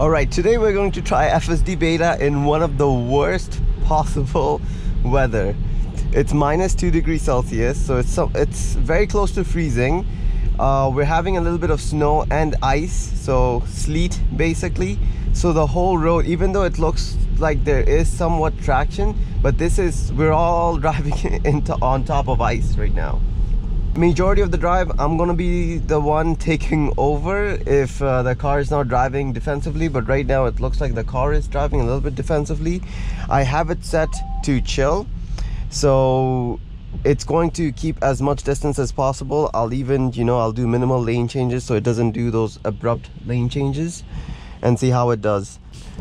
All right, today we're going to try FSD beta in one of the worst possible weather. It's minus two degrees Celsius, so it's so, it's very close to freezing. Uh, we're having a little bit of snow and ice, so sleet basically. So the whole road, even though it looks like there is somewhat traction, but this is we're all driving into on top of ice right now majority of the drive i'm gonna be the one taking over if uh, the car is not driving defensively but right now it looks like the car is driving a little bit defensively. I have it set to chill so it's going to keep as much distance as possible. I'll even you know i'll do minimal lane changes so it doesn't do those abrupt lane changes and see how it does.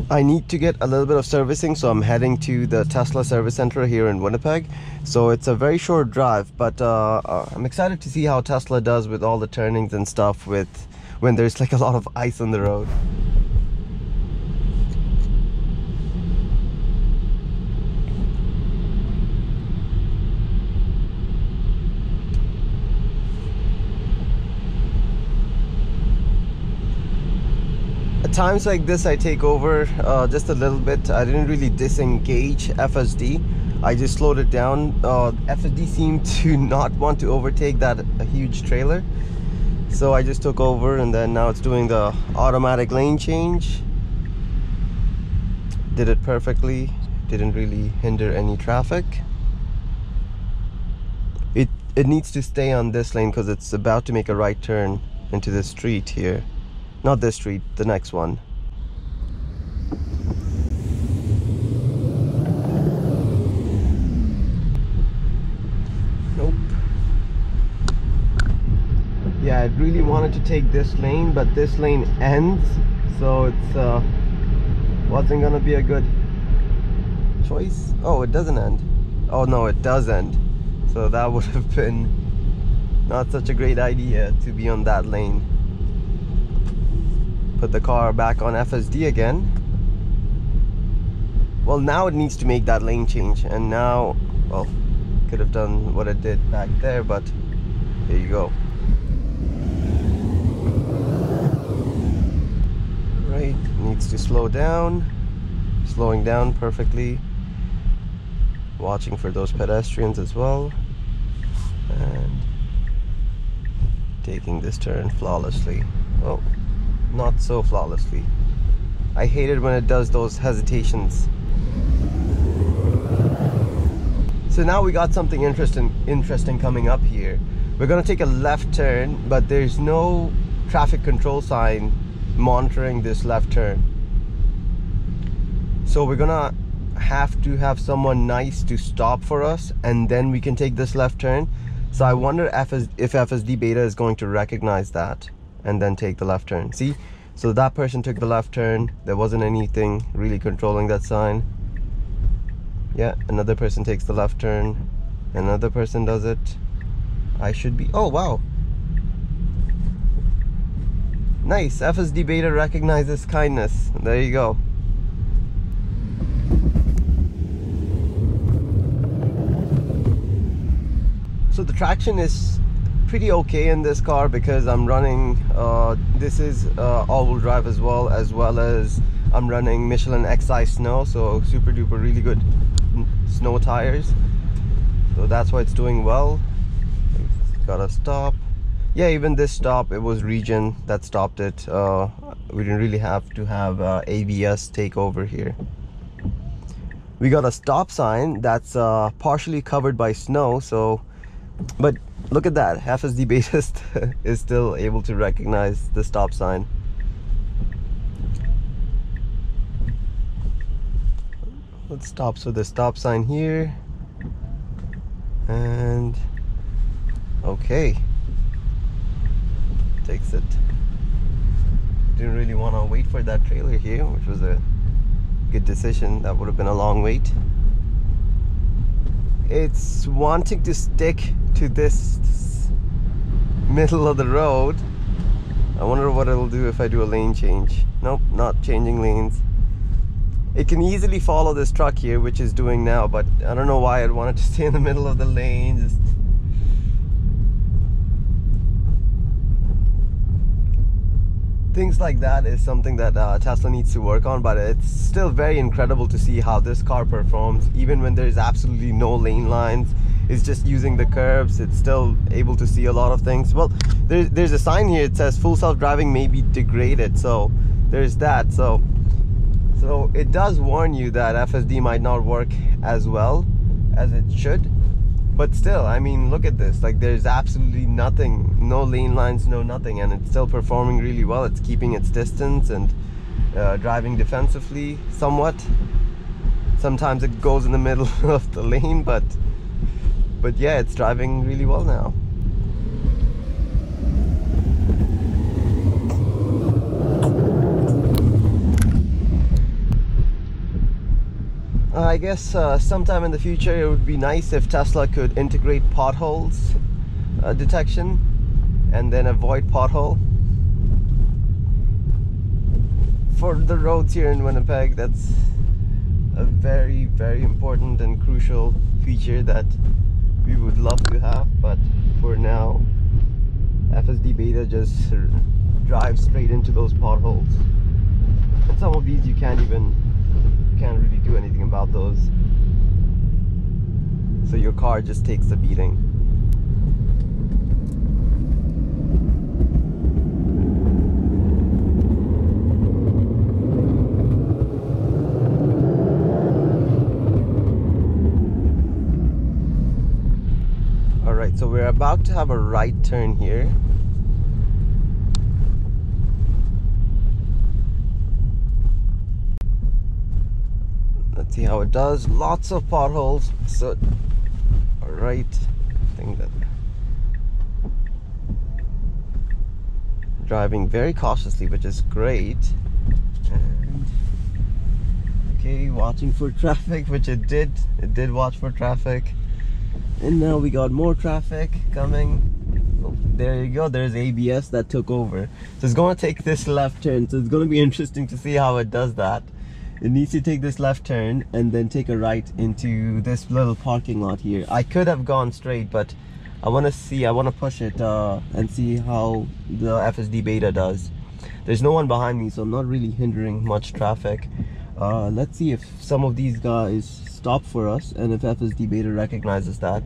I need to get a little bit of servicing so I'm heading to the Tesla service center here in Winnipeg. So it's a very short drive but uh, uh, I'm excited to see how Tesla does with all the turnings and stuff with when there's like a lot of ice on the road at times like this I take over uh, just a little bit. I didn't really disengage FSD I just slowed it down. Uh, FSD seemed to not want to overtake that huge trailer. So I just took over and then now it's doing the automatic lane change. Did it perfectly. Didn't really hinder any traffic. It it needs to stay on this lane because it's about to make a right turn into the street here not this street, the next one. Nope. Yeah, I really wanted to take this lane, but this lane ends, so it's uh, wasn't gonna be a good choice. Oh, it doesn't end. Oh no, it does end. So that would have been not such a great idea to be on that lane put the car back on FSD again. Well now it needs to make that lane change and now well could have done what it did back there but here you go. Right needs to slow down. Slowing down perfectly. Watching for those pedestrians as well. And taking this turn flawlessly. Oh not so flawlessly. I hate it when it does those hesitations. So now we got something interesting interesting coming up here. We're gonna take a left turn, but there's no traffic control sign monitoring this left turn. So we're gonna have to have someone nice to stop for us and then we can take this left turn. So I wonder if, if FSD beta is going to recognize that and then take the left turn. See? So that person took the left turn. There wasn't anything really controlling that sign. Yeah another person takes the left turn. Another person does it. I should be oh wow. Nice. FSD beta recognizes kindness. There you go. So the traction is pretty okay in this car because I'm running uh, this is uh, all-wheel drive as well as well as I'm running Michelin X-Ice snow so super duper really good snow tires. So that's why it's doing well. Gotta stop. Yeah even this stop it was regen that stopped it. Uh, we didn't really have to have uh, ABS take over here. We got a stop sign that's uh, partially covered by snow so but look at that. Half FSD beta is still able to recognize the stop sign. Let's stop. So the stop sign here. And okay. Takes it. Didn't really want to wait for that trailer here which was a good decision. That would have been a long wait. It's wanting to stick to this middle of the road. I wonder what it'll do if I do a lane change. Nope not changing lanes. It can easily follow this truck here which is doing now but I don't know why I'd want it to stay in the middle of the lane Just... things like that is something that uh, Tesla needs to work on but it's still very incredible to see how this car performs even when there's absolutely no lane lines it's just using the curves it's still able to see a lot of things. Well there's, there's a sign here. It says full self-driving may be degraded. So there's that. So so it does warn you that FSD might not work as well as it should. But still i mean look at this. Like there's absolutely nothing. No lane lines no nothing. And it's still performing really well. It's keeping its distance and uh, driving defensively somewhat. Sometimes it goes in the middle of the lane but but yeah it's driving really well now. I guess uh, sometime in the future it would be nice if Tesla could integrate potholes uh, detection and then avoid pothole. For the roads here in Winnipeg that's a very very important and crucial feature that we would love to have but for now FSD beta just drives straight into those potholes and some of these you can't even can't really do anything about those. So your car just takes the beating. Alright, so we're about to have a right turn here. Let's see how it does. Lots of potholes. So right. Thing that driving very cautiously which is great. And okay watching for traffic which it did. It did watch for traffic and now we got more traffic coming. Oh, there you go. There's ABS that took over. So it's gonna take this left turn. So it's gonna be interesting to see how it does that. It needs to take this left turn and then take a right into this little parking lot here. I could have gone straight but I want to see I want to push it uh, and see how the FSD beta does. There's no one behind me so I'm not really hindering much traffic. Uh, let's see if some of these guys stop for us and if FSD beta recognizes that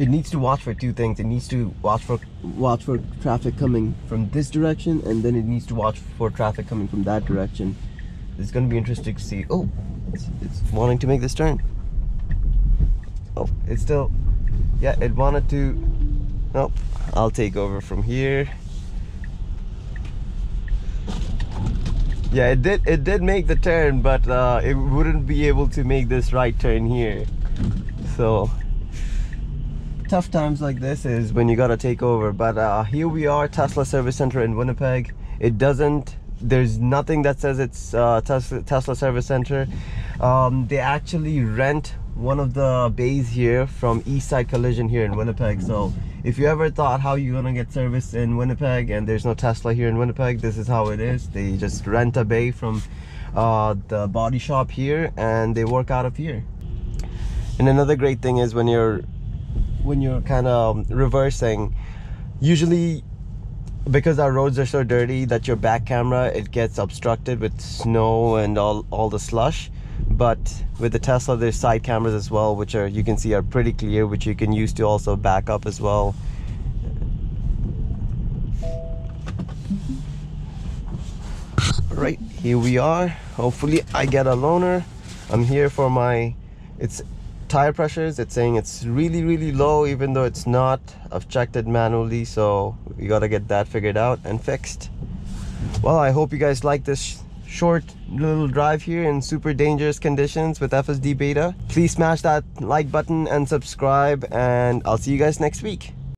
it needs to watch for two things. It needs to watch for watch for traffic coming from this direction, and then it needs to watch for traffic coming from that direction. It's going to be interesting to see. Oh, it's, it's wanting to make this turn. Oh, it's still, yeah, it wanted to. Nope, I'll take over from here. Yeah, it did. It did make the turn, but uh, it wouldn't be able to make this right turn here. So tough times like this is when you gotta take over but uh, here we are Tesla service center in Winnipeg it doesn't there's nothing that says it's uh, Tesla, Tesla service center um, they actually rent one of the bays here from Eastside Collision here in Winnipeg so if you ever thought how you're gonna get service in Winnipeg and there's no Tesla here in Winnipeg this is how it is. They just rent a bay from uh, the body shop here and they work out of here. And another great thing is when you're when you're kind of reversing usually because our roads are so dirty that your back camera it gets obstructed with snow and all all the slush but with the Tesla there's side cameras as well which are you can see are pretty clear which you can use to also back up as well. Right here we are. Hopefully I get a loaner. I'm here for my it's tire pressures. It's saying it's really really low even though it's not I've checked it manually. So we gotta get that figured out and fixed. Well I hope you guys like this short little drive here in super dangerous conditions with FSD beta. Please smash that like button and subscribe and I'll see you guys next week